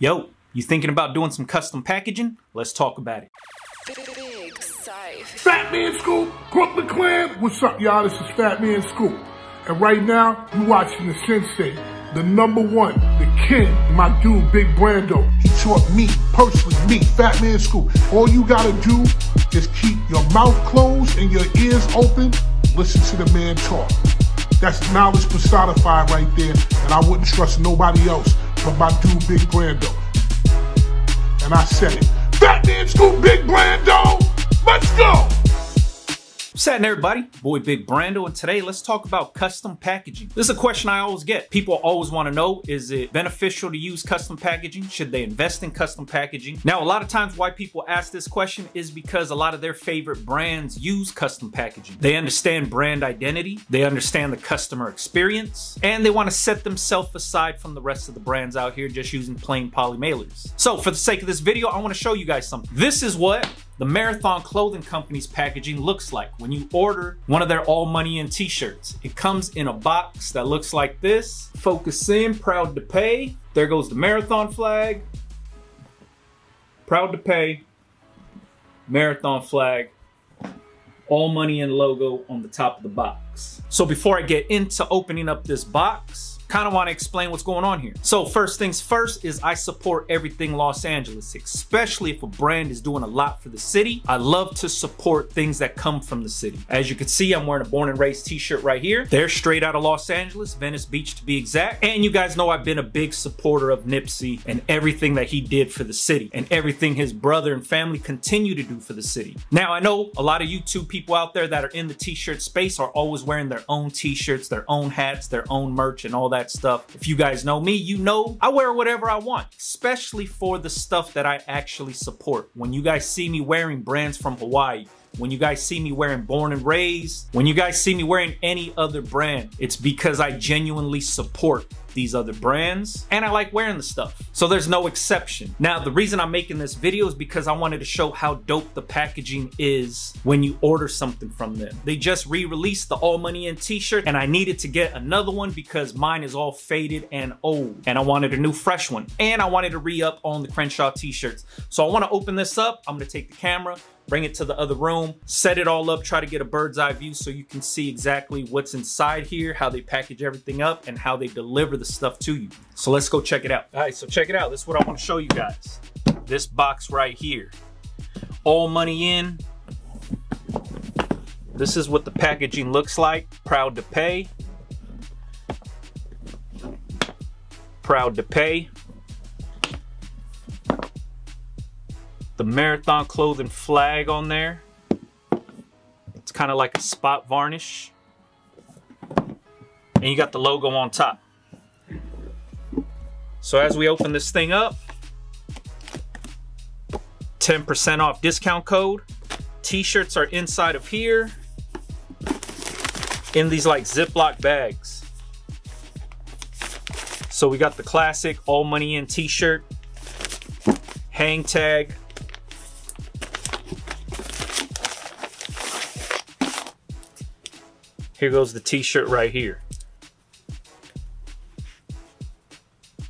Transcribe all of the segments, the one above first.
Yo, you thinking about doing some custom packaging? Let's talk about it. Big Syph. Fat Man Scoop, Brooklyn Clan. What's up, y'all? This is Fat Man Scoop. And right now, you watching the Sensei, the number one, the king, my dude, Big Brandoh. He taught me, personally, me, Fat Man Scoop. All you gotta do is keep your mouth closed and your ears open. Listen to the man talk. That's knowledge personified right there, and I wouldn't trust nobody else but my dude, Big Brandoh. And I said it. Fat Man Scoop, Big Brandoh. Let's go. What's happening, everybody? Boy Big Brandoh, and today let's talk about custom packaging. This is a question I always get. People always want to know, is it beneficial to use custom packaging? Should they invest in custom packaging? Now, a lot of times why people ask this question is because a lot of their favorite brands use custom packaging. They understand brand identity, they understand the customer experience, and they want to set themselves aside from the rest of the brands out here just using plain poly mailers. So for the sake of this video, I want to show you guys something. This is what the Marathon Clothing Company's packaging looks like when you order one of their All Money In t-shirts. It comes in a box that looks like this. Focus in, proud to pay. There goes the Marathon flag. Proud to pay. Marathon flag. All Money In logo on the top of the box. So before I get into opening up this box, kind of want to explain what's going on here. So first things first is I support everything Los Angeles, especially if a brand is doing a lot for the city. I love to support things that come from the city. As you can see, I'm wearing a born and raised t-shirt right here. They're straight out of Los Angeles, Venice Beach to be exact. And you guys know I've been a big supporter of Nipsey and everything that he did for the city and everything his brother and family continue to do for the city. Now, I know a lot of YouTube people out there that are in the t-shirt space are always wearing their own t-shirts, their own hats, their own merch and all that that stuff. If you guys know me, you know I wear whatever I want, especially for the stuff that I actually support. When you guys see me wearing brands from Hawaii, when you guys see me wearing Born and Raised, when you guys see me wearing any other brand, it's because I genuinely support these other brands and I like wearing the stuff. So there's no exception. Now, the reason I'm making this video is because I wanted to show how dope the packaging is when you order something from them. They just re-released the All Money In t-shirt and I needed to get another one because mine is all faded and old and I wanted a new fresh one. And I wanted to re-up on the Crenshaw t-shirts. So I wanna open this up. I'm gonna take the camera, bring it to the other room, set it all up, try to get a bird's eye view so you can see exactly what's inside here, how they package everything up, and how they deliver the stuff to you. So let's go check it out. All right, so check it out. This is what I want to show you guys. This box right here. All money in. This is what the packaging looks like. Proud to pay. Proud to pay. the Marathon Clothing flag on there. It's kind of like a spot varnish. And you got the logo on top. So as we open this thing up, 10% off discount code. T-shirts are inside of here in these like Ziploc bags. So we got the classic all money in t-shirt, hang tag, Here goes the t-shirt right here.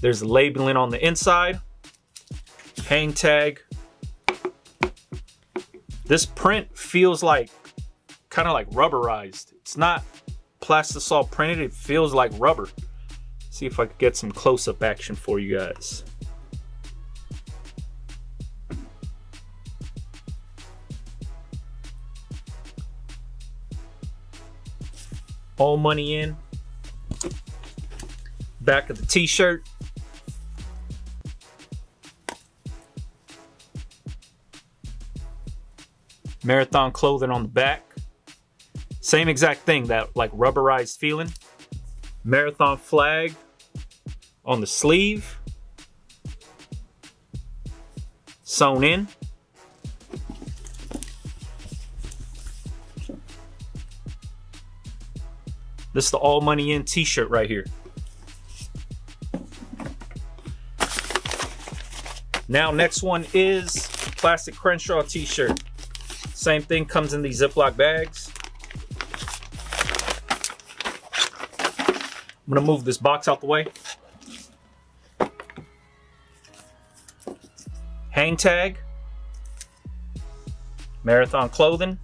There's labeling on the inside. Hang tag. This print feels like kind of like rubberized. It's not plastisol printed, it feels like rubber. See if I could get some close-up action for you guys. all money in. Back of the t-shirt. Marathon clothing on the back. Same exact thing, that like rubberized feeling. Marathon flag on the sleeve. Sewn in. This is the All Money In t-shirt right here. Now, next one is Classic Crenshaw t-shirt. Same thing, comes in these Ziploc bags. I'm gonna move this box out the way. Hang tag. Marathon clothing.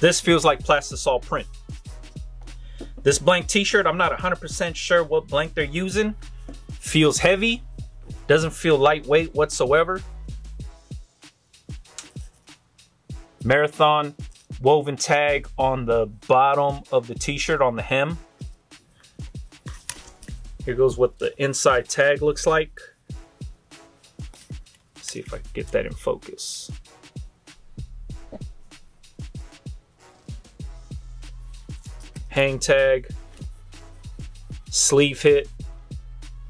This feels like plastisol print. This blank t-shirt, I'm not 100% sure what blank they're using. Feels heavy, doesn't feel lightweight whatsoever. Marathon woven tag on the bottom of the t-shirt on the hem. Here goes what the inside tag looks like. Let's see if I can get that in focus. Hang tag, sleeve hit.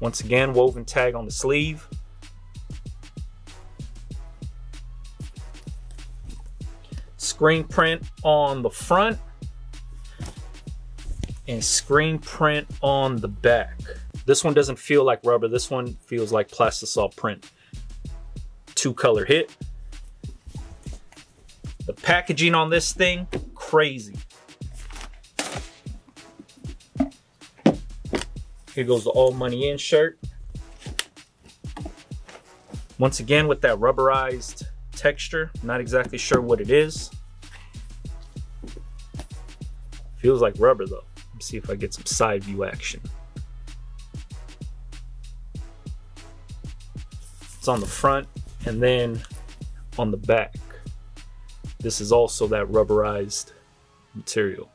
Once again, woven tag on the sleeve. Screen print on the front and screen print on the back. This one doesn't feel like rubber. This one feels like plastisol print. Two color hit. The packaging on this thing, crazy. Here goes the all money in shirt. Once again with that rubberized texture. Not exactly sure what it is. Feels like rubber though. Let's see if I get some side view action. It's on the front and then on the back. This is also that rubberized material.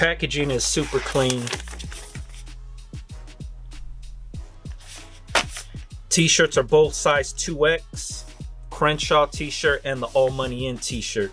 Packaging is super clean. T-shirts are both size 2X. Crenshaw t-shirt and the All Money In t-shirt.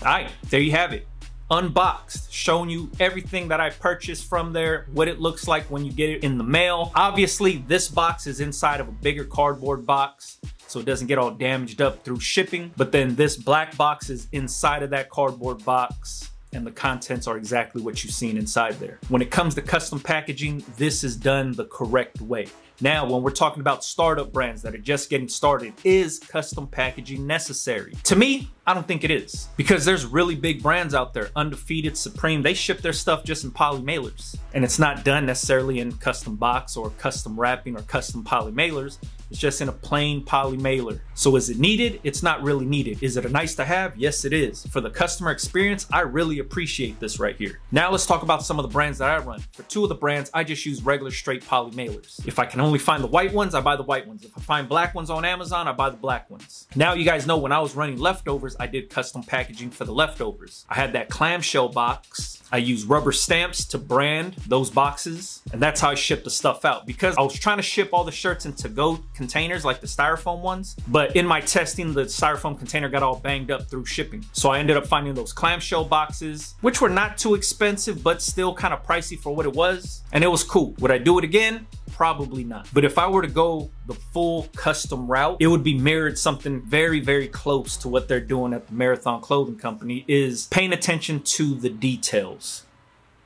All right, there you have it. Unboxed, showing you everything that I purchased from there, what it looks like when you get it in the mail. Obviously, this box is inside of a bigger cardboard box, so it doesn't get all damaged up through shipping. But then this black box is inside of that cardboard box and the contents are exactly what you've seen inside there. When it comes to custom packaging, this is done the correct way. Now, when we're talking about startup brands that are just getting started, is custom packaging necessary? To me, I don't think it is because there's really big brands out there, Undefeated, Supreme, they ship their stuff just in poly mailers and it's not done necessarily in custom box or custom wrapping or custom poly mailers. It's just in a plain poly mailer. So is it needed? It's not really needed. Is it a nice to have? Yes, it is. For the customer experience, I really appreciate this right here. Now let's talk about some of the brands that I run. For two of the brands, I just use regular straight poly mailers. If I can only find the white ones, I buy the white ones. If I find black ones on Amazon, I buy the black ones. Now you guys know when I was running leftovers, I did custom packaging for the leftovers. I had that clamshell box I used rubber stamps to brand those boxes, and that's how I shipped the stuff out. Because I was trying to ship all the shirts in to-go containers, like the styrofoam ones, but in my testing, the styrofoam container got all banged up through shipping. So I ended up finding those clamshell boxes, which were not too expensive, but still kind of pricey for what it was, and it was cool. Would I do it again? Probably not. But if I were to go the full custom route, it would be mirrored something very, very close to what they're doing at the Marathon Clothing Company is paying attention to the details.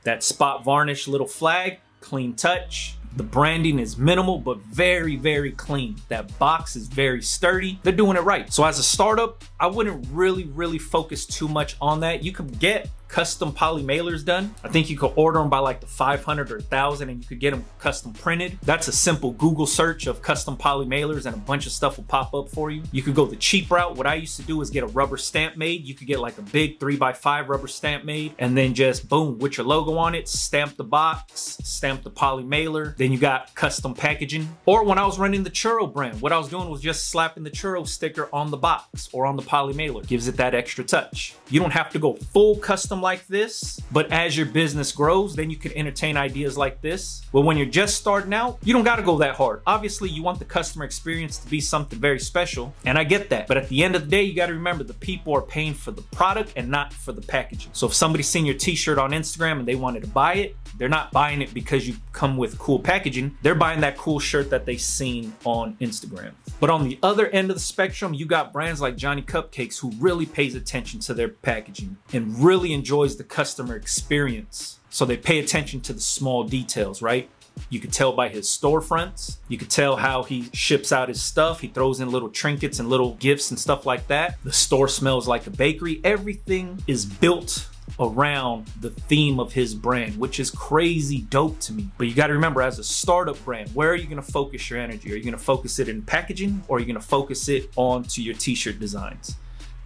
That spot varnish little flag, clean touch. The branding is minimal, but very, very clean. That box is very sturdy. They're doing it right. So as a startup, I wouldn't really, really focus too much on that. You could get custom poly mailers done. I think you could order them by like the 500 or 1000 and you could get them custom printed. That's a simple Google search of custom poly mailers and a bunch of stuff will pop up for you. You could go the cheap route. What I used to do is get a rubber stamp made. You could get like a big three by five rubber stamp made and then just boom, with your logo on it, stamp the box, stamp the poly mailer. Then you got custom packaging. Or when I was running the churro brand, what I was doing was just slapping the churro sticker on the box or on the poly mailer. Gives it that extra touch. You don't have to go full custom like this, but as your business grows, then you can entertain ideas like this. But when you're just starting out, you don't gotta go that hard. Obviously, you want the customer experience to be something very special, and I get that. But at the end of the day, you gotta remember the people are paying for the product and not for the packaging. So if somebody's seen your t-shirt on Instagram and they wanted to buy it, they're not buying it because you come with cool packaging. They're buying that cool shirt that they've seen on Instagram. But on the other end of the spectrum, you got brands like Johnny Cupcakes who really pays attention to their packaging and really enjoys the customer experience. So they pay attention to the small details, right? You could tell by his storefronts. You could tell how he ships out his stuff. He throws in little trinkets and little gifts and stuff like that. The store smells like a bakery. Everything is built around the theme of his brand, which is crazy dope to me. But you got to remember, as a startup brand, where are you going to focus your energy? Are you going to focus it in packaging or are you going to focus it onto your t shirt designs?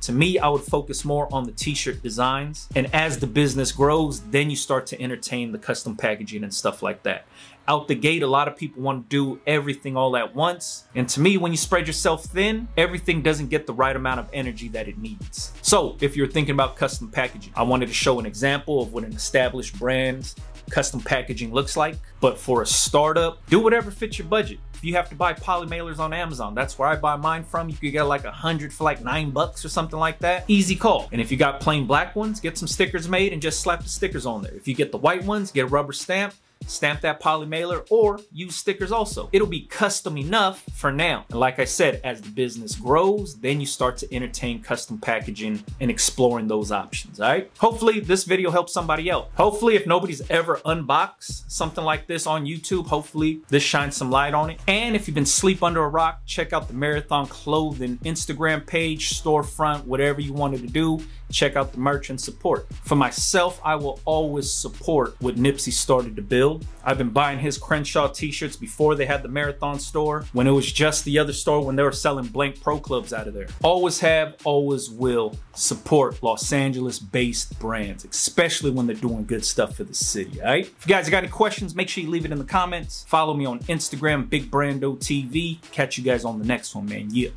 To me, I would focus more on the t-shirt designs. And as the business grows, then you start to entertain the custom packaging and stuff like that. Out the gate, a lot of people want to do everything all at once. And to me, when you spread yourself thin, everything doesn't get the right amount of energy that it needs. So if you're thinking about custom packaging, I wanted to show an example of what an established brand's custom packaging looks like. But for a startup, do whatever fits your budget. If you have to buy poly mailers on Amazon, that's where I buy mine from. You could get like a hundred for like nine bucks or something like that. Easy call. And if you got plain black ones, get some stickers made and just slap the stickers on there. If you get the white ones, get a rubber stamp stamp that poly mailer or use stickers also. It'll be custom enough for now. And like I said, as the business grows, then you start to entertain custom packaging and exploring those options, all right? Hopefully this video helps somebody out. Hopefully if nobody's ever unboxed something like this on YouTube, hopefully this shines some light on it. And if you've been sleep under a rock, check out the Marathon Clothing Instagram page, storefront, whatever you wanted to do check out the merch and support. For myself, I will always support what Nipsey started to build. I've been buying his Crenshaw t-shirts before they had the Marathon store, when it was just the other store when they were selling blank pro clubs out of there. Always have, always will support Los Angeles-based brands, especially when they're doing good stuff for the city, all right? If you guys got any questions, make sure you leave it in the comments. Follow me on Instagram, Big Brandoh TV. Catch you guys on the next one, man. Yeah.